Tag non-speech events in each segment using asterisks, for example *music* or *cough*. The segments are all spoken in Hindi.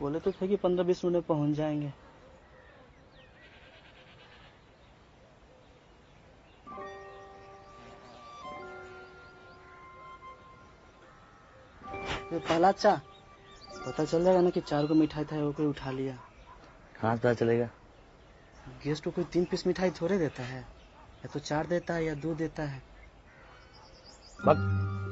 बोले तो थे कि पंद्रह बीस मिनट पहुँच जाएँगे। ये पहला अच्छा पता चल जाएगा ना कि चार को मिठाई था वो कोई उठा लिया। कहाँ पता चलेगा? गेस्ट को कोई तीन पीस मिठाई थोड़े देता है या तो चार देता है या दो देता है। बक।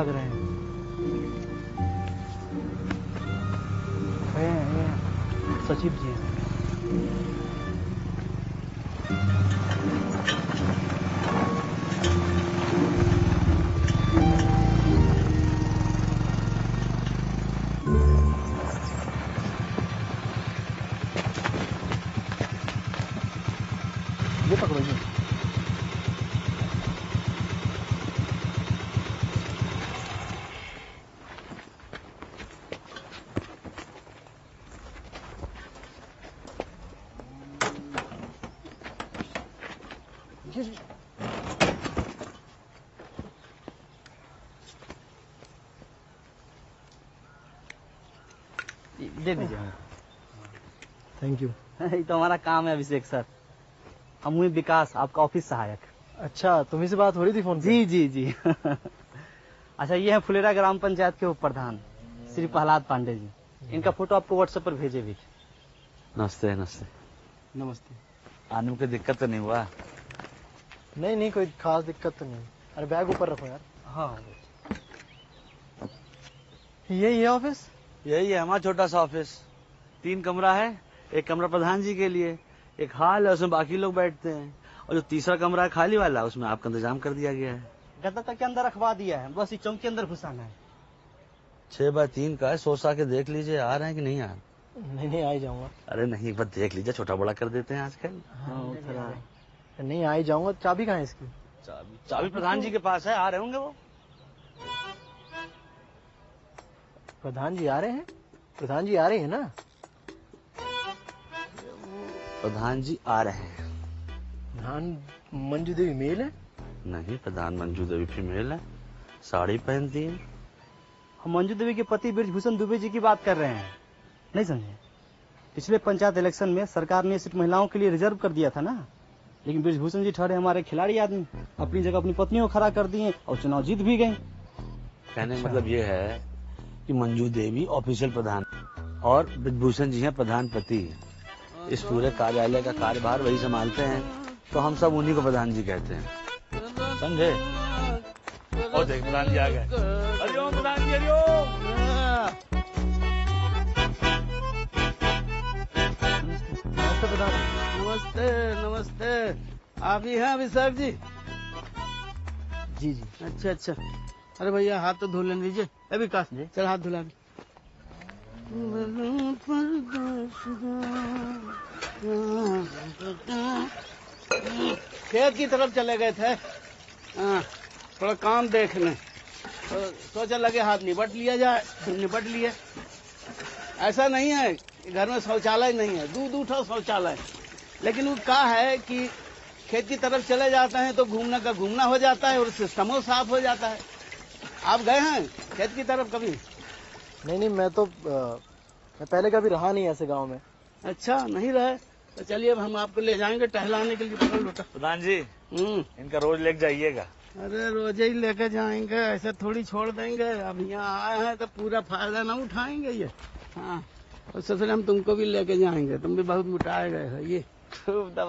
लग रहे हैं ये हैं, ये हैं। सचिव जी हैं ये दे दीजिए। थैंक यू *laughs* ये तो हमारा काम है अभिषेक सर। हम हुए विकास आपका ऑफ़िस सहायक। अच्छा तुम्ही से बात हो रही थी फ़ोन पे? जी जी जी। *laughs* अच्छा ये है फुलेरा ग्राम पंचायत के उप प्रधान श्री प्रहलाद पांडे जी। इनका फ़ोटो आपको व्हाट्सएप पर भेजे भी। नमस्ते नमस्ते। नमस्ते। आने में कोई दिक्कत तो नहीं हुआ? नहीं नहीं कोई खास दिक्कत तो नहीं। अरे बैग ऊपर रखो यार। हाँ यही है ऑफ़िस? यही है हमारा छोटा सा ऑफ़िस। तीन कमरा है एक कमरा प्रधान जी के लिए एक हॉल है उसमें बाकी लोग बैठते हैं। और जो तीसरा कमरा है खाली वाला उसमें आपका इंतज़ाम कर दिया गया है। गद्दा तक के अंदर रखवा दिया है बस इस चौक के अंदर घुसाना है। छह बाय तीन का है सोच सा के देख लीजिए आ रहे हैं कि नहीं आ रहे? नहीं नहीं आ जाऊँगा। अरे नहीं बस देख लीजिए छोटा बड़ा कर देते हैं आजकल। नहीं आ ही जाऊँगा। चाबी कहाँ है इसकी? चाबी चाबी प्रधान जी के पास है आ रहे होंगे वो? प्रधान जी आ रहे हैं? प्रधान जी आ रहे हैं ना? प्रधान जी आ रहे हैं। प्रधान मंजू देवी मेल है? नहीं प्रधान मंजू देवी फीमेल है। साड़ी पहनती है। हम मंजू देवी के पति ब्रजभूषण दुबे जी की बात कर रहे हैं। नहीं समझे? पिछले पंचायत इलेक्शन में सरकार ने सिर्फ़ महिलाओं के लिए रिज़र्व कर दिया था ना? लेकिन ब्रजभूषण जी ठहरे हमारे खिलाड़ी आदमी अपनी जगह अपनी पत्नियों को खड़ा कर दिए और चुनाव जीत भी गए। कहने का मतलब ये है कि मंजू देवी ऑफिशियल प्रधान और ब्रजभूषण जी हैं प्रधान पति। इस पूरे कार्यालय का कार्यभार वही संभालते हैं। तो हम सब उन्हीं को प्रधान जी कहते हैं। समझे? और देख प्रधान जी आ गए। हरिओम प्रधान जी हरिओम नमस्ते प्रधान। नमस्ते नमस्ते। आप ही हैं अभिषेक जी? जी जी। अच्छा अच्छा। अरे भैया हाथ तो धो लेने दीजिए। ए विकास चल हाथ धुला खेत की तरफ़ चले गए थे। हाँ, थोड़ा काम देख लें तो सोचा लगे हाथ निपट लिया जाए निपट लिए। ऐसा नहीं है घर में शौचालय नहीं है। दूध उठा शौचालय। लेकिन वो कहा है कि खेत की तरफ़ चले जाते हैं तो घूमने का घूमना हो जाता है और सिस्टमो साफ़ हो जाता है। आप गए हैं खेत की तरफ़ कभी? नहीं नहीं मैं तो मैं पहले कभी रहा नहीं ऐसे गाँव में। अच्छा नहीं रहे? तो चलिए अब हम आपको ले जाएँगे टहलाने के लिए पकड़ लोटा। प्रधान जी हम्म। इनका रोज लेके जाइएगा। अरे रोज़े ही लेके जाएँगे ऐसे थोड़ी छोड़ देंगे। अब यहाँ आए हैं तो पूरा फ़ायदा ना उठाएँगे ये। हाँ और ससुर हम तुमको भी लेके जाएँगे। तुम भी बहुत मुटाए गए हो ये। खूब दवा